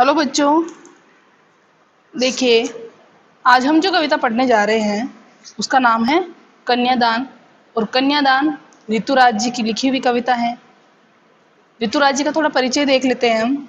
Hello बच्चों। देखिए, आज हम जो कविता पढ़ने जा रहे हैं, उसका नाम है कन्यादान और कन्यादान ऋतुराज जी की लिखी हुई कविता है। ऋतुराज जी का थोड़ा परिचय देख लेते हैं हम।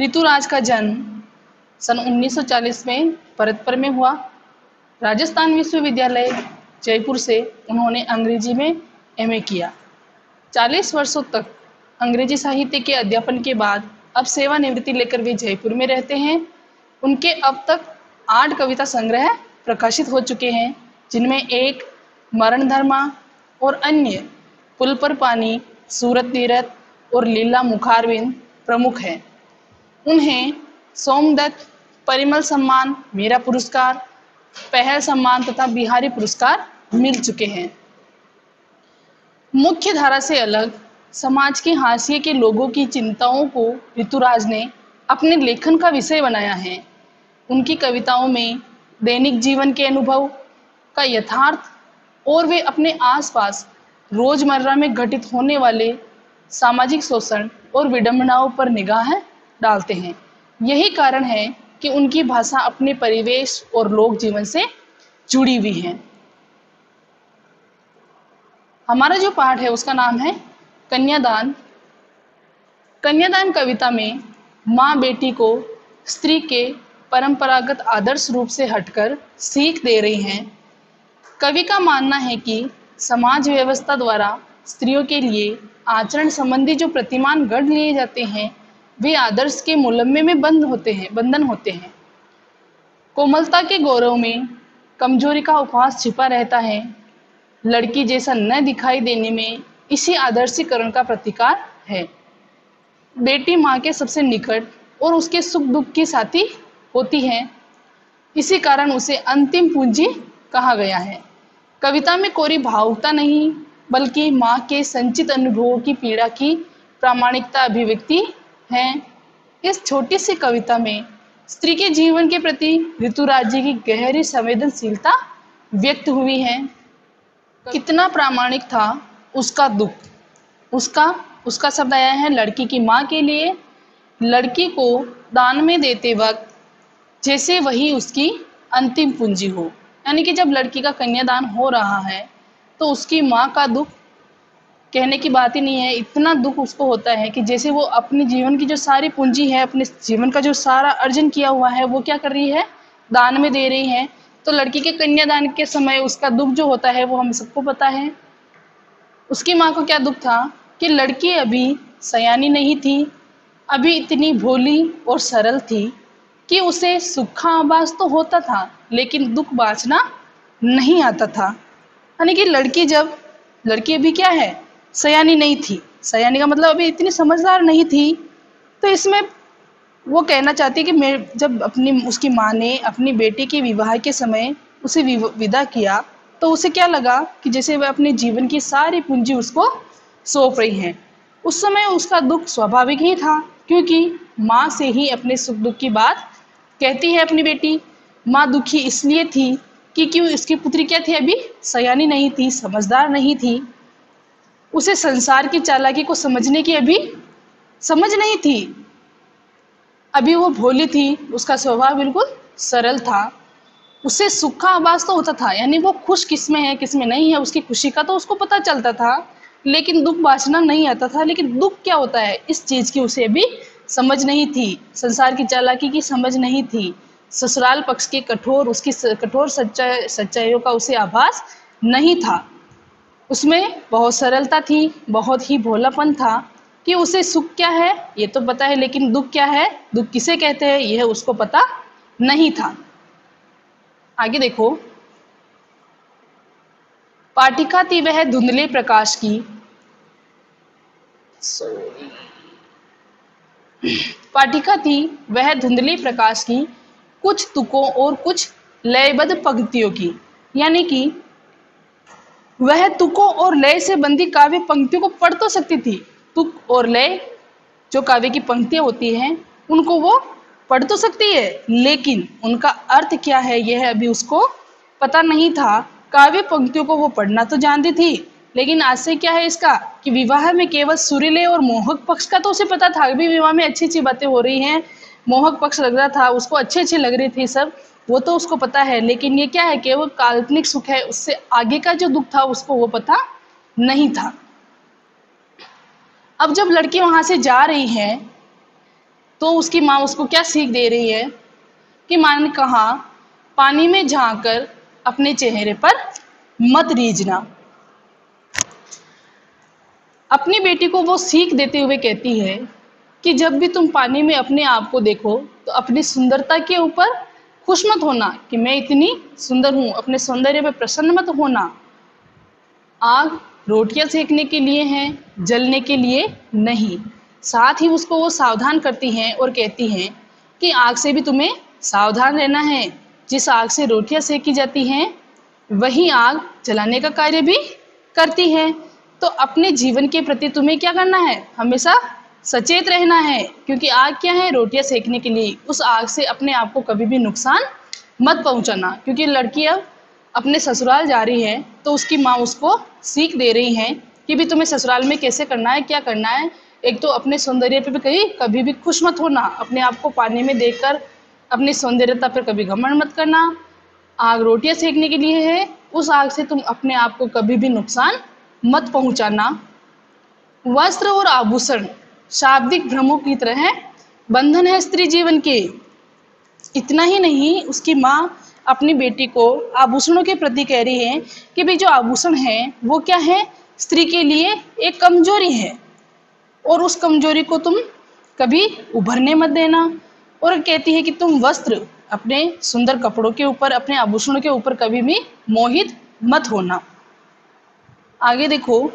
ऋतुराज का जन्म सन 1940 में भरतपुर में हुआ। राजस्थान विश्वविद्यालय, जयपुर से उन्होंने अंग्रेज़ी में एमए किया। 40 वर्षों तक अंग्रेज़ी साहित्य के अध्यापन के बाद अब सेवानिवृत्ति लेकर वे जयपुर में रहते हैं। उनके अब तक आठ कविता संग्रह प्रकाशित हो चुके हैं, जिनमें एक, मरण धर्मा और अन्य, पुल पर पानी, सूरत तीरथ और लीला मुखारविंद प्रमुख हैं। उन्हें सोमदत्त, परिमल सम्मान, मेरा पुरस्कार, पहल सम्मान तथा बिहारी पुरस्कार मिल चुके हैं। मुख्य धारा से अलग समाज के हाशिए के लोगों की चिंताओं को ऋतुराज ने अपने लेखन का विषय बनाया है। उनकी कविताओं में दैनिक जीवन के अनुभव का यथार्थ और वे अपने आसपास रोज़मर्रा में घटित होने वाले सामाजिक शोषण और विडंबनाओं पर निगाह डालते हैं। यही कारण है कि उनकी भाषा अपने परिवेश और लोक जीवन से जुड़ी हुई है। हमारा जो पाठ है उसका नाम है कन्यादान। कन्यादान कविता में माँ बेटी को स्त्री के परंपरागत आदर्श रूप से हटकर सीख दे रही हैं। कवि का मानना है कि समाज व्यवस्था द्वारा स्त्रियों के लिए आचरण संबंधी जो प्रतिमान गढ़ लिए जाते हैं, वे आदर्श के मुलम्मे में बंद होते हैं, बंधन होते हैं। कोमलता के गौरव में कमज़ोरी का उपहास छिपा रहता है। लड़की जैसा न दिखाई देने में इसी आदर्शीकरण का प्रतिकार है। बेटी माँ के सबसे निकट और उसके सुख दुख की साथी होती है। इसी कारण उसे अंतिम पूंजी कहा गया है। कविता में कोई भावुकता नहीं, बल्कि माँ के संचित अनुभवों की पीड़ा की प्रामाणिकता अभिव्यक्ति है। इस छोटी सी कविता में स्त्री के जीवन के प्रति ऋतुराज जी की गहरी संवेदनशीलता व्यक्त हुई है। कितना प्रामाणिक था उसका दुख। उसका उसका शब्द आया है लड़की की माँ के लिए। लड़की को दान में देते वक्त जैसे वही उसकी अंतिम पूंजी हो। यानी कि जब लड़की का कन्यादान हो रहा है तो उसकी माँ का दुख कहने की बात ही नहीं है। इतना दुख उसको होता है कि जैसे वो अपने जीवन की जो सारी पूंजी है, अपने जीवन का जो सारा अर्जन किया हुआ है, वो क्या कर रही है? दान में दे रही है। तो लड़की के कन्यादान के समय उसका दुख जो होता है, वो हम सबको पता है। उसकी माँ को क्या दुख था कि लड़की अभी सयानी नहीं थी, अभी इतनी भोली और सरल थी कि उसे सुखा आवाज़ तो होता था, लेकिन दुख बाँचना नहीं आता था। यानी कि लड़की जब, लड़की अभी क्या है, सयानी नहीं थी। सयानी का मतलब अभी इतनी समझदार नहीं थी तो इसमें वो कहना चाहती कि मैं, जब अपनी, उसकी माँ ने अपनी बेटी के विवाह के समय उसे विदा किया तो उसे क्या लगा कि जैसे वह अपने जीवन की सारी पूंजी उसको सौंप रही है। उस समय उसका दुख स्वाभाविक ही था, क्योंकि माँ से ही अपने सुख दुख की बात कहती है अपनी बेटी। माँ दुखी इसलिए थी कि क्यों इसकी पुत्री क्या थी अभी? सयानी नहीं थी, समझदार नहीं थी। उसे संसार की चालाकी को समझने की अभी समझ नहीं थी। अभी वो भोली थी, उसका स्वभाव बिल्कुल सरल था। उससे सुख का आवाज़ तो होता था, यानी वो खुश किसमें है, किसमें नहीं है, उसकी खुशी का तो उसको पता चलता था, लेकिन दुख बांचना नहीं आता था, लेकिन दुख क्या होता है, इस चीज़ की उसे भी समझ नहीं थी, संसार की चालाकी की समझ नहीं थी, ससुराल पक्ष के कठोर, उसकी कठोर सच्चाई सच्चाइयों का उसे आभास नहीं था। उसमें बहुत सरलता थी, बहुत ही भोलापन था, कि उसे सुख क्या है, ये तो पता है, लेकिन दुख क्या है, दुख किसे कहते हैं, यह उसको पता नहीं था। आगे देखो। पाटिका थी वह धुंधले प्रकाश की। पाटिका थी वह धुंधले प्रकाश की कुछ तुकों और कुछ लयबद्ध पंक्तियों की। यानी कि वह तुकों और लय से बंधी काव्य पंक्तियों को पढ़ तो सकती थी। तुक और लय, जो काव्य की पंक्तियाँ होती हैं, उनको वो पढ़ तो सकती है, लेकिन उनका अर्थ क्या है, यह अभी उसको पता नहीं था। काव्य पंक्तियों को वो पढ़ना तो जानती थी, लेकिन आज से क्या है इसका कि विवाह में केवल सुरीले और मोहक पक्ष का तो उसे पता था। अभी विवाह में अच्छी अच्छी बातें हो रही हैं, मोहक पक्ष लग रहा था, उसको अच्छे अच्छे लग रहे थे सब, वो तो उसको पता है, लेकिन ये क्या है, केवल काल्पनिक सुख है, उससे आगे का जो दुख था, उसको वो पता नहीं था। अब जब लड़की वहाँ से जा रही है तो उसकी माँ उसको क्या सीख दे रही है? कि माँ ने कहा, पानी में झांकर अपने चेहरे पर मत रीझना। अपनी बेटी को वो सीख देते हुए कहती है कि जब भी तुम पानी में अपने आप को देखो तो अपनी सुंदरता के ऊपर खुश मत होना कि मैं इतनी सुंदर हूँ। अपने सौंदर्य पे प्रसन्न मत होना। आग रोटियाँ सेकने के लिए हैं, जलने के लिए नहीं। साथ ही उसको वो सावधान करती हैं और कहती हैं कि आग से भी तुम्हें सावधान रहना है। जिस आग से रोटियाँ सेकी जाती हैं, वही आग जलाने का कार्य भी करती है। तो अपने जीवन के प्रति तुम्हें क्या करना है? हमेशा सचेत रहना है, क्योंकि आग क्या है? रोटियाँ सेकने के लिए। उस आग से अपने आप को कभी भी नुकसान मत पहुंचाना, क्योंकि लड़की अब अपने ससुराल जा रही है तो उसकी माँ उसको सीख दे रही हैं कि भी तुम्हें ससुराल में कैसे करना है, क्या करना है एक तो अपने सौंदर्य पे भी कहीं कभी भी खुश मत होना। अपने आप को पानी में देखकर, अपनी सौंदर्यता पर कभी घमंड मत करना। आग रोटियाँ सेकने के लिए है, उस आग से तुम अपने आप को कभी भी नुकसान मत पहुंचाना। वस्त्र और आभूषण, शाब्दिक भ्रमों की तरह बंधन है स्त्री जीवन के। इतना ही नहीं, उसकी माँ अपनी बेटी को आभूषणों के प्रति कह रही है कि भाई जो आभूषण है, वो क्या है? स्त्री के लिए एक कमज़ोरी है। और उस कमज़ोरी को तुम कभी उभरने मत देना। और कहती है कि तुम वस्त्र अपने सुंदर कपड़ों के ऊपर, अपने आभूषणों के ऊपर कभी भी मोहित मत होना। आगे देखो,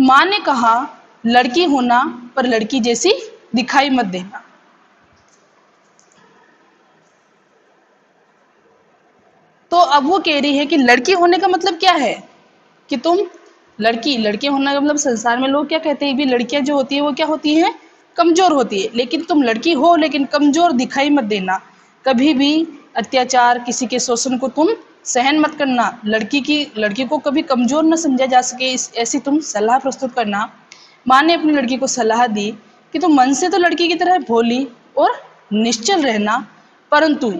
माँ ने कहा, लड़की होना पर लड़की जैसी दिखाई मत देना। तो अब वो कह रही है कि लड़की होने का मतलब क्या है? कि तुम लड़की, लड़के होना का मतलब संसार में लोग क्या कहते हैं, भी लड़कियाँ जो होती है, वो क्या होती हैं? कमज़ोर होती है। लेकिन तुम लड़की हो, लेकिन कमज़ोर दिखाई मत देना। कभी भी अत्याचार, किसी के शोषण को तुम सहन मत करना। लड़की की, लड़की को कभी कमज़ोर न समझा जा सके। इस, ऐसी तुम सलाह प्रस्तुत करना। माँ ने अपनी लड़की को सलाह दी कि तुम मन से तो लड़की की तरह भोली और निश्चल रहना, परंतु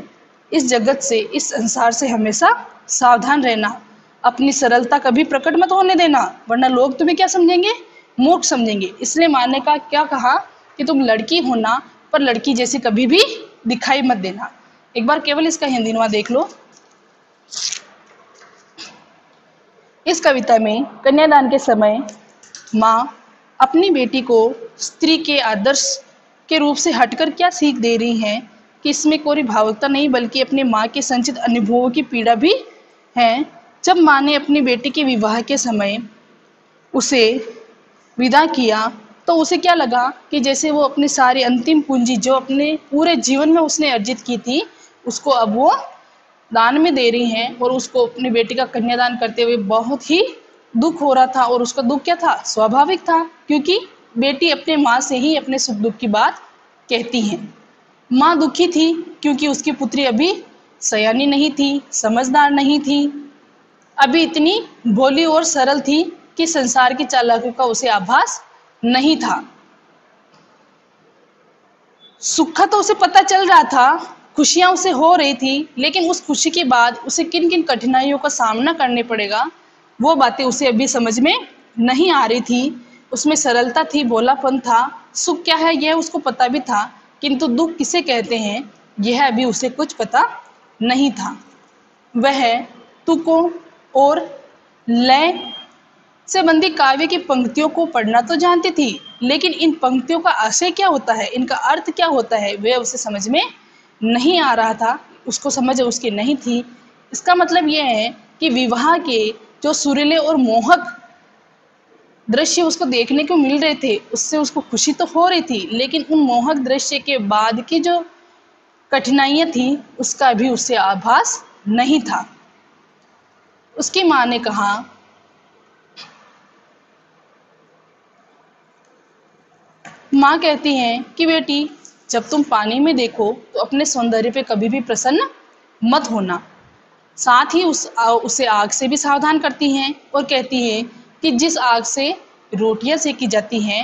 इस जगत से, इस संसार से हमेशा सावधान रहना। अपनी सरलता कभी प्रकट मत होने देना, वरना लोग तुम्हें क्या समझेंगे? मूर्ख समझेंगे। इसलिए माँ ने कहा क्या कहा? कि तुम लड़की होना पर लड़की जैसी कभी भी दिखाई मत देना। एक बार केवल इसका हिंदी नुआ देख लो। इस कविता में कन्यादान के समय माँ अपनी बेटी को स्त्री के आदर्श के रूप से हटकर क्या सीख दे रही हैं कि इसमें कोई भावुकता नहीं, बल्कि अपने माँ के संचित अनुभवों की पीड़ा भी है। जब माँ ने अपनी बेटी के विवाह के समय उसे विदा किया तो उसे क्या लगा कि जैसे वो अपनी सारी अंतिम पूंजी जो अपने पूरे जीवन में उसने अर्जित की थी, उसको अब वो दान में दे रही हैं और उसको अपनी बेटी का कन्यादान करते हुए बहुत ही दुख हो रहा था और उसका दुख क्या था? स्वाभाविक था, क्योंकि बेटी अपने माँ से ही अपने सुख दुख की बात कहती हैं। माँ दुखी थी, क्योंकि उसकी पुत्री अभी सयानी नहीं थी, समझदार नहीं थी। अभी इतनी भोली और सरल थी कि संसार की चालाकियों का उसे आभास नहीं था। सुख तो उसे पता चल रहा था, खुशियाँ उसे हो रही थी, लेकिन उस खुशी के बाद उसे किन किन कठिनाइयों का सामना करने पड़ेगा, वो बातें उसे अभी समझ में नहीं आ रही थी। उसमें सरलता थी भोलापन था, सुख क्या है यह उसको पता भी था, किंतु दुख किसे कहते हैं, यह अभी उसे कुछ पता नहीं था। वह तुकों और लय से बंदी काव्य की पंक्तियों को पढ़ना तो जानती थी, लेकिन इन पंक्तियों का आशय क्या होता है, इनका अर्थ क्या होता है वह उसे समझ में नहीं आ रहा था, उसको समझ उसकी नहीं थी। इसका मतलब यह है कि विवाह के जो सुरीले और मोहक दृश्य उसको देखने को मिल रहे थे, उससे उसको खुशी तो हो रही थी, लेकिन उन मोहक दृश्य के बाद की जो कठिनाइयाँ थी, उसका भी उससे आभास नहीं था। उसकी माँ ने कहा माँ कहती हैं कि बेटी जब तुम पानी में देखो तो अपने सौंदर्य पे कभी भी प्रसन्न मत होना। साथ ही उस आ, उसे आग से भी सावधान करती हैं और कहती हैं कि जिस आग से रोटियाँ सेकी जाती हैं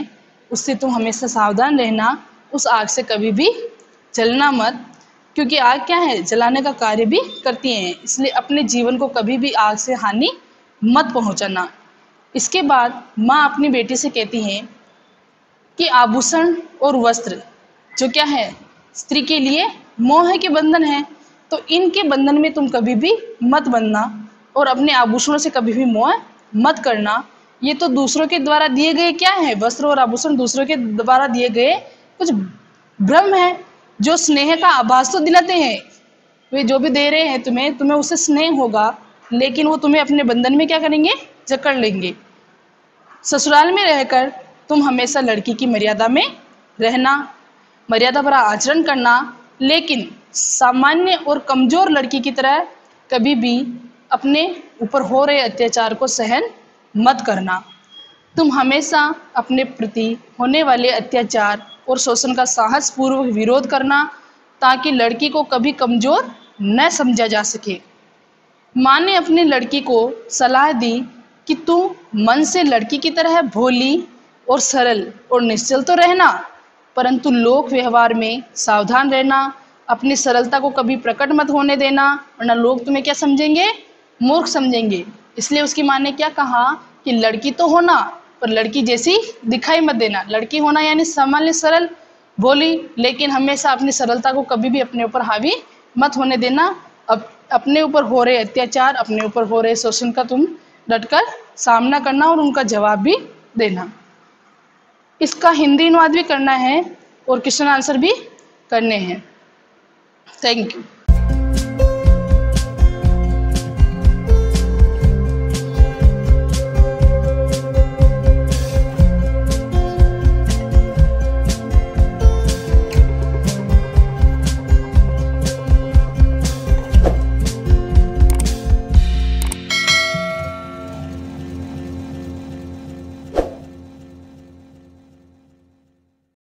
उससे तुम हमेशा सावधान रहना उस आग से कभी भी जलना मत। क्योंकि आग क्या है? जलाने का कार्य भी करती है। इसलिए अपने जीवन को कभी भी आग से हानि मत पहुंचाना। इसके बाद माँ अपनी बेटी से कहती हैं कि आभूषण और वस्त्र, जो क्या है, स्त्री के लिए मोह के बंधन है। तो इनके बंधन में तुम कभी भी मत बनना और अपने आभूषणों से कभी भी मोह मत करना। ये तो दूसरों के द्वारा दिए गए क्या है? वस्त्र और आभूषण दूसरों के द्वारा दिए गए कुछ भ्रम है। जो स्नेह का आभास तो दिलाते हैं। वे जो भी दे रहे हैं तुम्हें तुम्हें उससे स्नेह होगा, लेकिन वो तुम्हें अपने बंधन में क्या करेंगे? जकड़ लेंगे। ससुराल में रहकर तुम हमेशा लड़की की मर्यादा में रहना, मर्यादा भरा आचरण करना, लेकिन सामान्य और कमज़ोर लड़की की तरह कभी भी अपने ऊपर हो रहे अत्याचार को सहन मत करना। तुम हमेशा अपने प्रति होने वाले अत्याचार और शोषण का साहस पूर्वक विरोध करना ताकि लड़की को कभी कमज़ोर न समझा जा सके। माँ ने अपनी लड़की को सलाह दी कि तू मन से लड़की की तरह भोली और सरल और निश्चल तो रहना, परंतु लोक व्यवहार में सावधान रहना, अपनी सरलता को कभी प्रकट मत होने देना, वरना लोग तुम्हें क्या समझेंगे? मूर्ख समझेंगे। इसलिए उसकी माँ ने क्या कहा कि लड़की तो होना पर लड़की जैसी दिखाई मत देना। लड़की होना यानी सामान्य, सरल बोली, लेकिन हमेशा अपनी सरलता को कभी भी अपने ऊपर हावी मत होने देना। अब अपने ऊपर हो रहे अत्याचार, अपने ऊपर हो रहे शोषण का तुम डटकर सामना करना और उनका जवाब भी देना। इसका हिंदी अनुवाद भी करना है और क्वेश्चन आंसर भी करने हैं। Thank you